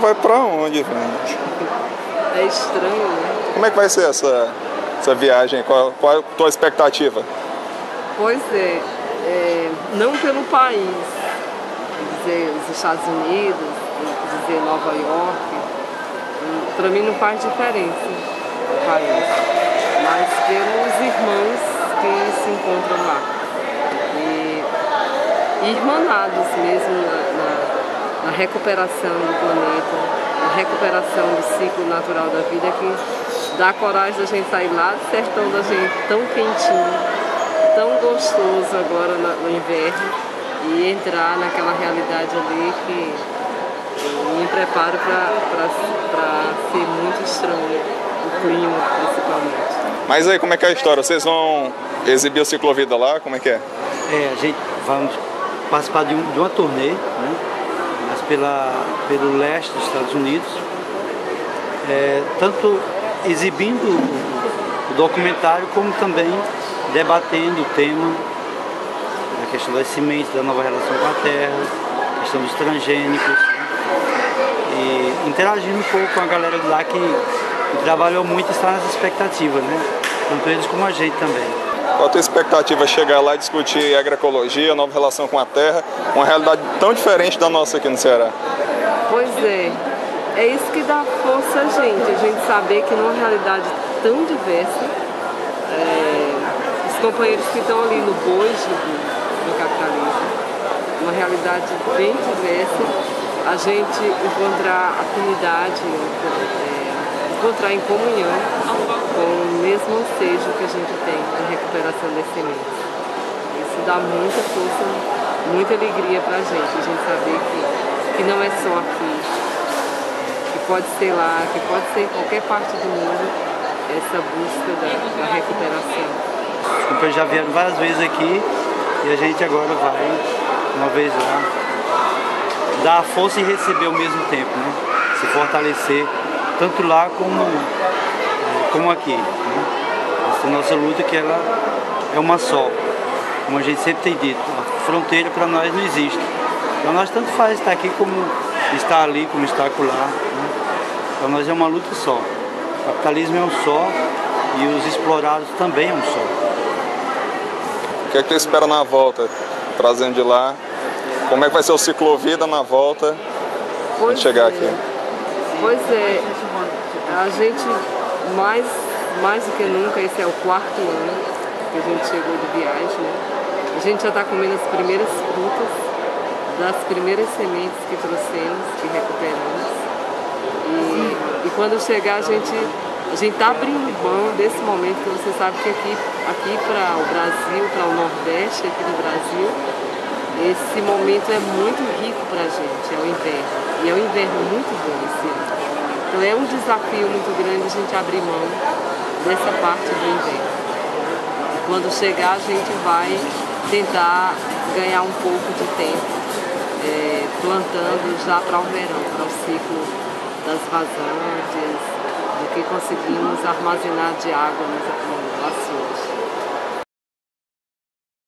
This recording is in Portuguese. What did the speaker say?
vai pra onde, É estranho, né? Como é que vai ser essa, essa viagem? Qual, qual é a tua expectativa? Pois é, é não pelo país, dizer os Estados Unidos, dizer Nova York, para mim não faz diferença o país, mas pelos irmãos que se encontram lá. E, e irmanados mesmo na recuperação do planeta, na recuperação do ciclo natural da vida que dá coragem da gente sair lá do sertão da gente tão quentinho, tão gostoso agora no inverno e entrar naquela realidade ali que me preparo para ser muito estranho, o clima principalmente. Mas aí, como é que é a história? Vocês vão exibir o ciclovida lá? Como é que é? É, a gente vamos participar de, um, de uma turnê, né? Pela, pelo leste dos Estados Unidos, é, tanto exibindo o, documentário como também debatendo o tema a questão das sementes, da nova relação com a terra, questão dos transgênicos, e interagindo um pouco com a galera de lá que, que trabalhou muito e está nessa expectativa, né? Tanto eles como a gente também. Qual a tua expectativa chegar lá e discutir agroecologia, nova relação com a terra, uma realidade tão diferente da nossa aqui no Ceará? Pois é, é isso que dá força a gente, a gente saber que numa realidade tão diversa, é, os companheiros que estão ali no bojo do, do capitalismo, uma realidade bem diversa, a gente encontrar afinidade, é, encontrar em comunhão com o mesmo ansejo que a gente tem de recuperação das sementes. Isso dá muita força, muita alegria para a gente, a gente saber que, que não é só aqui, que pode ser lá, que pode ser em qualquer parte do mundo, essa busca da, da recuperação. Companheiros já vieram várias vezes aqui e a gente agora vai uma vez lá dar força e receber ao mesmo tempo, né? se fortalecer tanto lá como, como aqui. Essa nossa luta que ela é uma só, como a gente sempre tem dito, a fronteira para nós não existe. Para nós tanto faz estar aqui como estar ali, como estar acolá. Né? Para nós é uma luta só. O capitalismo é um só e os explorados também é um só. O que é que tu espera na volta, trazendo de lá como é que vai ser o ciclovida na volta pois chegar é. aqui? Pois é, a gente mais, mais do que nunca, esse é o quarto ano que a gente chegou de viagem, né? A gente já está comendo as primeiras frutas das primeiras sementes que trouxemos, que recuperamos. E, e quando chegar a gente a gente está abrindo mão desse momento que você sabe que aqui, aqui para o Brasil, para o Nordeste aqui do Brasil, esse momento é muito rico para a gente, é o inverno. E é um inverno muito bom esse ano. Então é um desafio muito grande a gente abrir mão dessa parte do inverno. Quando chegar a gente vai tentar ganhar um pouco de tempo é, plantando já para o verão, para o ciclo das vazantes, do que conseguimos armazenar de água nos açudes.